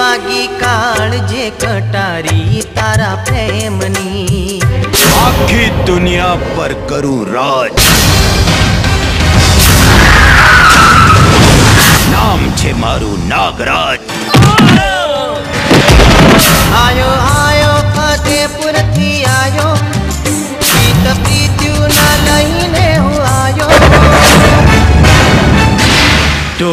વાગી કાળજે કટારી તારા પ્રેમની આખી દુનિયા પર કરું રાજ નામ છે મારું નાગરાજ આયો આયો ફતેપુરથી આયો પ્રીત પ્રીત્યું ના લઈને હું આયો તો